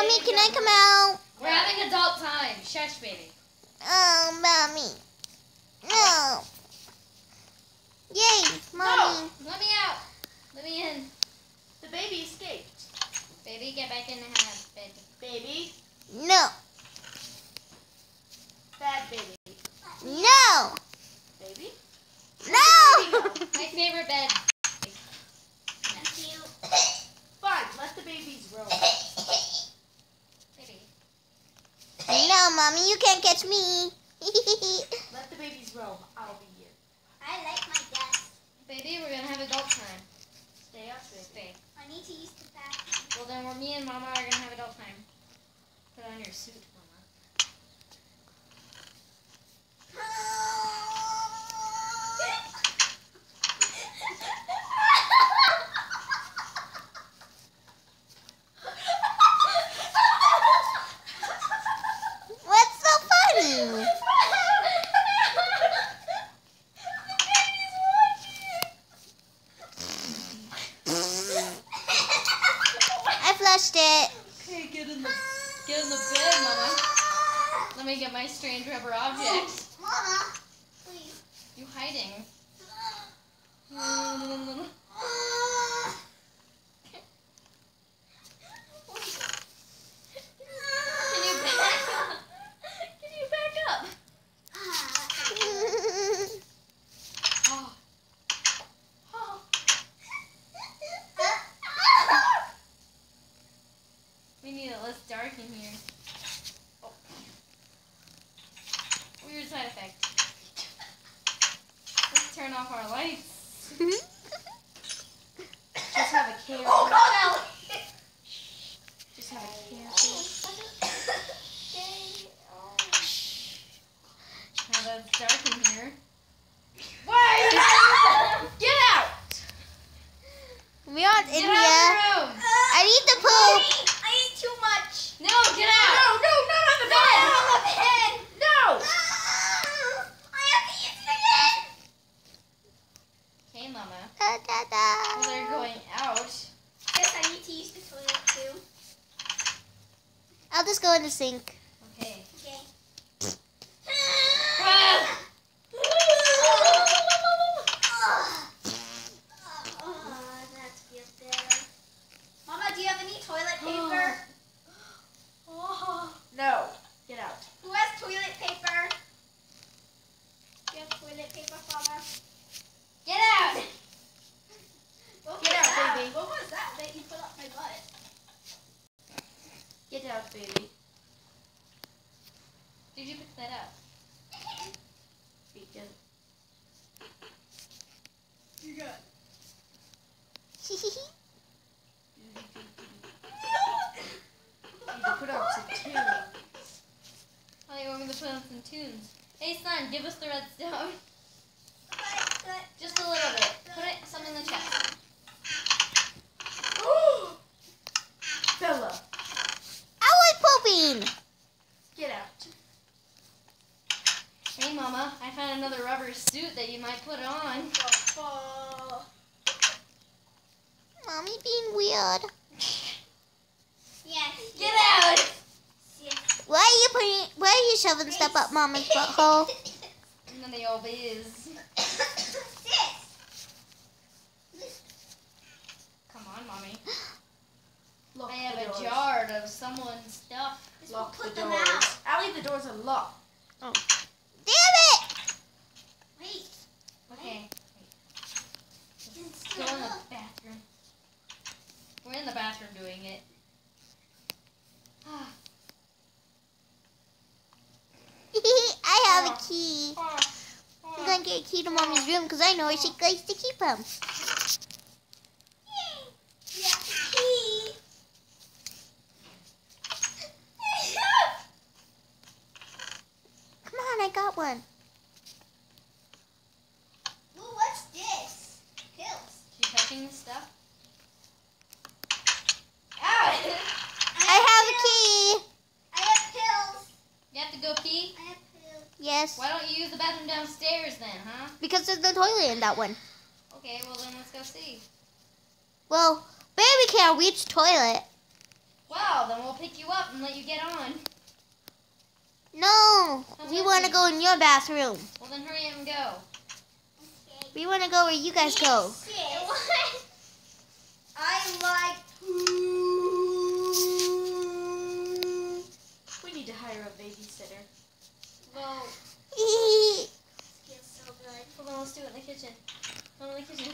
Mommy, can I come out? We're having adult time. Shush, baby. Oh, mommy. No. Yay, mommy. Let me out. Let me in. The baby escaped. Baby, get back in the house, baby. Baby. No. Bad baby. No. Baby. No. My favorite bed. Fine. Let the babies roam. Baby. No, mommy, you can't catch me. Let the babies roam. I'll be here. I like my desk. Baby, we're gonna have adult time. Stay up, baby. Stay. I need to use the bathroom. Well, then we're, me and Mama are gonna have adult time. Put on your suit, Mama. What's so funny? I flushed it. Okay, get in the get in the bed, Mama. Let me get my strange rubber object. Mama, please. You hiding? Mm-hmm. Can you back up? Can you back up? Oh. Oh. We need it less dark in here. Oh. Weird side effect. Let's turn off our lights. Just have a candle. Oh, God, Just have a candle. Now that it's dark in here. Wait! Get out! We aren't Get in out here. of the room! I need to poop. I ate too much. No, get out! No, no, not on the No, bed! on the bed. No! I have to use it again. Okay, Mama. Da, da, da. Well, they're going out. Guess I need to use the toilet too. I'll just go in the sink. Okay. Okay. Ah! Oh, that feels better. Mama, do you have any toilet paper? No. Get out. Who has toilet paper? Do you have toilet paper, Mama? Get out! What Get was out, that? baby. What was that that you put up my butt? Get out, baby. Did you pick that up? Because You got. need to put up some tunes. Oh, you want me to put on some tunes? Hey, son, give us the redstone. Just a little bit. Put it some in the chest. Bella, I was pooping. get out. Hey, Mama, I found another rubber suit that you might put on. Mommy being weird. Yes. Get out! Yes. Why are you putting? Why are you shoving stuff up Mama's butthole? None of your biz. Sis. Come on, Mommy. Lock I have the a doors. jar of someone's stuff. This will Lock put the them doors. out. Allie, the doors are locked. Damn it! Wait. Okay. It's Go in the bathroom. We're in the bathroom doing it. Ah, I have a key. ah, I'm ah. gonna get a key to Mommy's room because I know where she likes to keep them. Yeah. Pee. Come on, I got one. Ooh, what's this? Pills. You touching the stuff? Ow! I have a key. I have pills. you have to go pee? I have pills. Yes, Why don't you use the bathroom downstairs then, huh? because there's no toilet in that one. Okay, well then let's go see. Well, baby can't reach toilet. Wow, then we'll pick you up and let you get on. No, we want to go in your bathroom. Well, then hurry up and go. Okay. We want to go where you guys go. Sis, I like poo. We need to hire a babysitter. Well, Feels so good. hold on, let's do it in the kitchen. Go in the kitchen.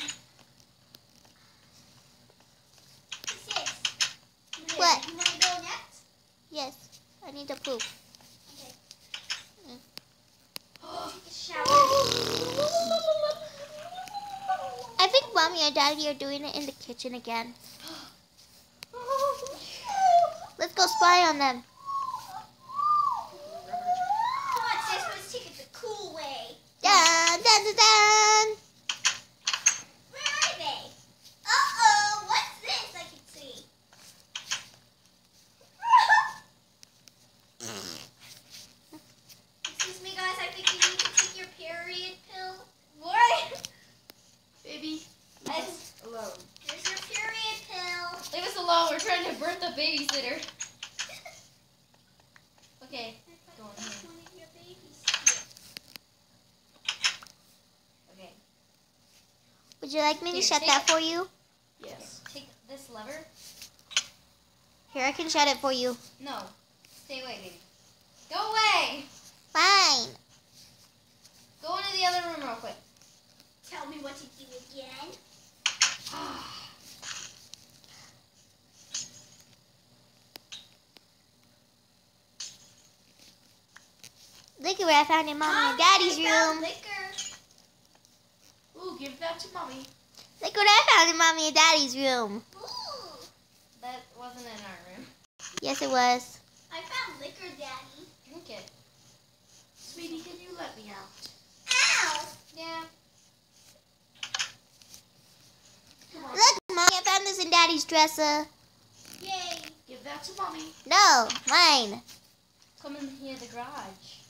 What? You want to go next? yes, I need to poop. Okay. Mm. Shower. I think mommy and daddy are doing it in the kitchen again. Let's go spy on them. Come on, sis. Let's take it the cool way. Dun, dun, dun, dun. Where are they? Uh-oh. What's this I can see? Excuse me, guys. I think you need to take your period pill. What? Baby, I- leave us alone. Here's your period pill. Leave us alone. We're trying to birth a babysitter. Okay. Go on here. One of your babies. Okay. Would you like me to shut that it. for you? Yes. Take this lever. Here, I can shut it for you. No. Stay away, baby. Go away. Fine. Go into the other room real quick. Tell me what to do again. Look at where I found in mommy and Mom, daddy's room. Liquor. Ooh, give that to mommy. Look what I found in mommy and daddy's room. Ooh. That wasn't in our room. Yes, it was. I found liquor, Daddy. Drink it. Sweetie, can you let me out? Ow. Yeah. Come on. Look, mommy, I found this in daddy's dresser. Yay. Give that to mommy. No, mine. Come in here, the garage.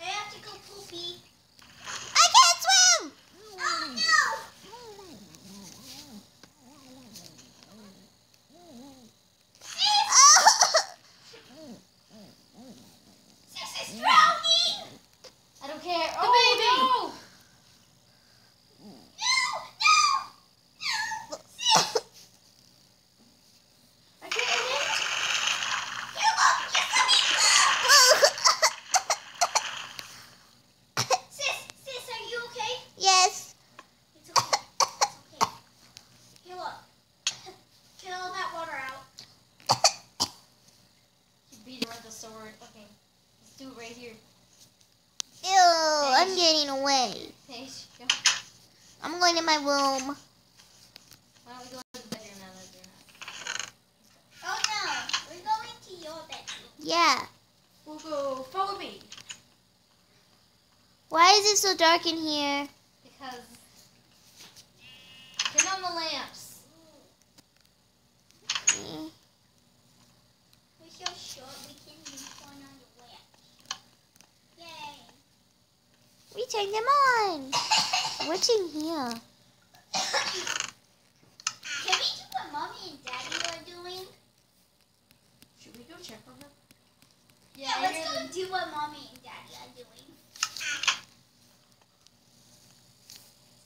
I have to go poopy. I can't swim. Oh no. Sis is drowning. I don't care. The oh, baby. No. No, no, no. Sis, I can't hit. you look just a Sis, sis, are you okay? yes. It's okay. It's okay. Here, look. Get all that water out. You beat her with the sword. Okay. Let's do it right here. Ew, I'm getting away. Paige, go. I'm going in my room. Why don't we go to the bedroom now that you're? Oh no, we're going to your bedroom. Yeah. We'll go. Follow me. Why is it so dark in here? Because. Turn on the lamps. Eh, We're so short, we can use one on the lamp. Yay. We turned them on. What's in here? Can we do what mommy and daddy are doing? Should we go check on them? Yeah, let's go do what mommy and daddy are doing.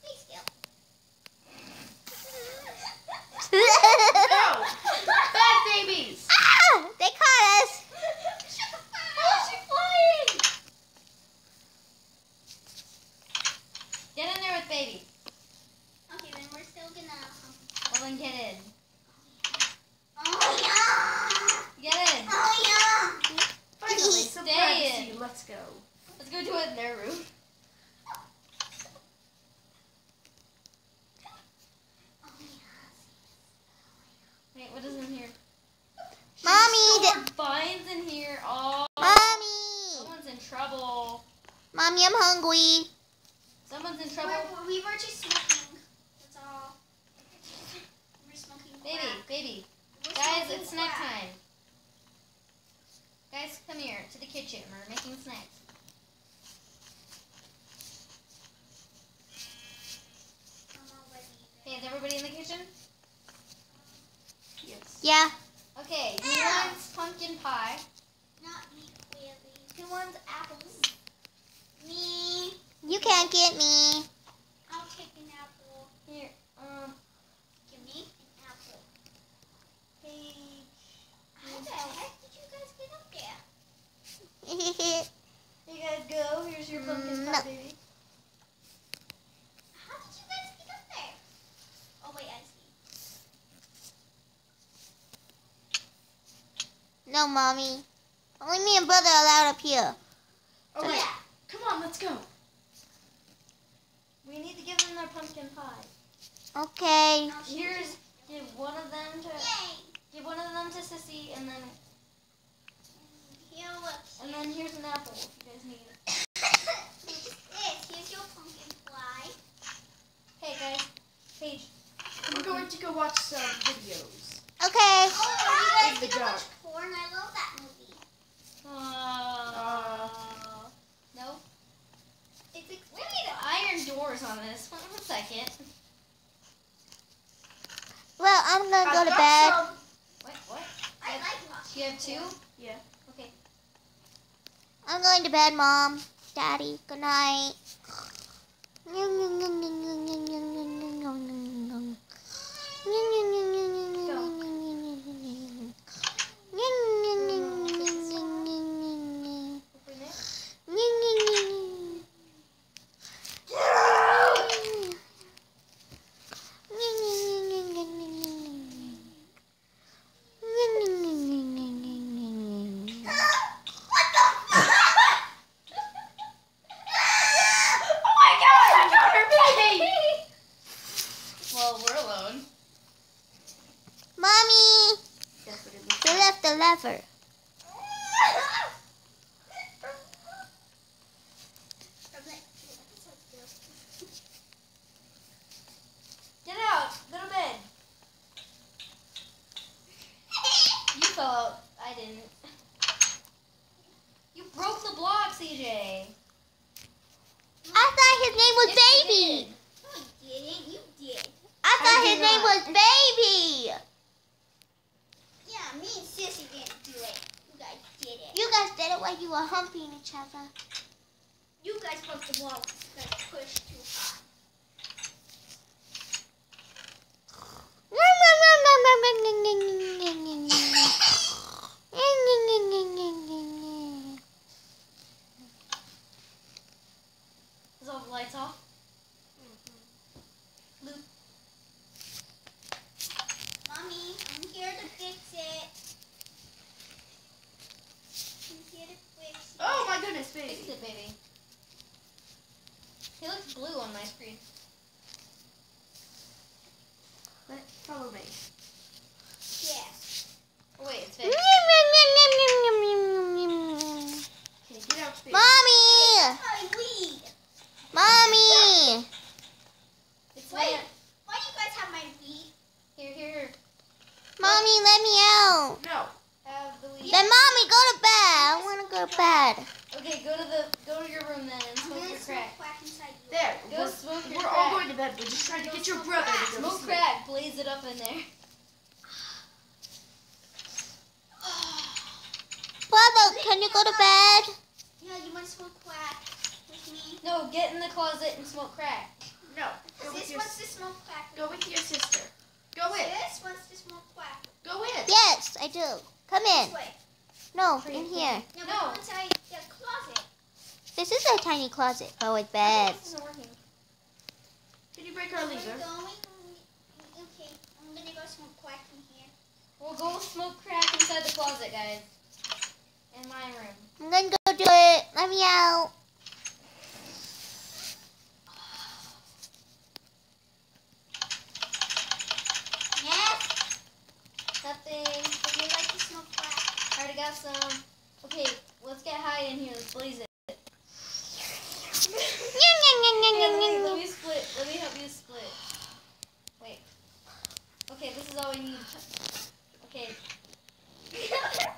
Stay still. No! Bad babies! ah, they caught us. Oh, she's flying! Get in there with baby. Okay, then we're still gonna. Um, Well, then get in. oh yeah! Get in. Oh yeah! Finally, some Stay privacy. in. Let's go. Let's go do it in their room. Oh yeah! Wait, what is in here? Mommy, Stored vines in here. Oh, Mommy. someone's in trouble. Mommy, I'm hungry. Someone's in trouble. We're, we were just smoking. That's all. We're smoking Baby, crack. baby. We're Guys, smoking it's snack time. Guys, come here to the kitchen. We're making snacks. I'm Okay, is everybody in the kitchen? Um, yes. Yeah. Okay, who wants pumpkin pie? Not me, clearly. Who wants apples? Me. You can't get me. I'll take an apple. Here, um, Give me an apple. Paige. How the heck did you guys get up there? You guys go. Here's your pumpkin No. pie, baby. How did you guys get up there? Oh wait, I see. no, mommy. Only me and brother are allowed up here. Oh, yeah. Come on, let's go. We need to give them their pumpkin pie. Okay. Here's give one of them to Yay! give one of them to Sissy, and then Here, look. and then here's an apple if you guys need it. What's this? Here's your pumpkin fly. Hey guys, Paige. We're going to go watch some videos. Okay. Oh, are In you the guys gonna dark. watch porn? I love that movie. Uh, no. It's We expensive. need iron on this. One one second. Well, I'm gonna go I've to bed. some. What? What? I like watching You have two? Yeah. Okay. I'm going to bed, mom. Daddy, good night. Open it. Oh my god, I got her baby! Well, we're alone. Mommy, That's what it looks you left the lever. Get out. Go to bed. You fell out. I didn't. You broke the block, CJ. I thought his name was Yes, you Baby. did. No, you didn't. You did. I I thought did his name not. was Baby. Yeah, me and Sissy didn't do it. You guys did it. You guys did it while you were humping each other. You guys broke the wall. You guys pushed too hard. Is all the lights off? Mommy, I'm here to fix it. I'm here to fix it. Oh my goodness, Fix baby. it, baby. He looks blue on my screen. Let, follow me. Yeah. Oh, wait, it's fixed. Okay, get out, baby. Mommy! My weed. Mommy! It's Wait. fine. Why do you guys have my weed? Here, here. Mommy, let me out. No. Have the weed. Then mommy, go to bed. I want to go to bed. Okay, go to the go to your room then and smoke your smoke crack. crack inside. There. Go we're smoke your we're crack. all going to bed. We're just trying to Go get your brother crack. to go to Smoke sleep. crack. Blaze it up in there. Brother, can you go to bed? Yeah, you want to smoke crack with me? No, get in the closet and smoke crack. No. Go with your wants to smoke crack. go with your sister. Go in. Sis wants to smoke crack. Go in. Yes, I do. Come in. This way. No, in here. No, No. no. inside the closet. This is a tiny closet, but with This beds. isn't working. Can you break our We're lever? going. Okay, I'm gonna go smoke crack in here. We'll go smoke crack inside the closet, guys. In my room. I'm gonna go do it. Let me out. Yes. Nothing. Would you like to smoke crack? Already got some. Okay, let's get high in here. Let's blaze it. Here, let me, let me split. Let me help you split. Wait. Okay, this is all we need. Okay.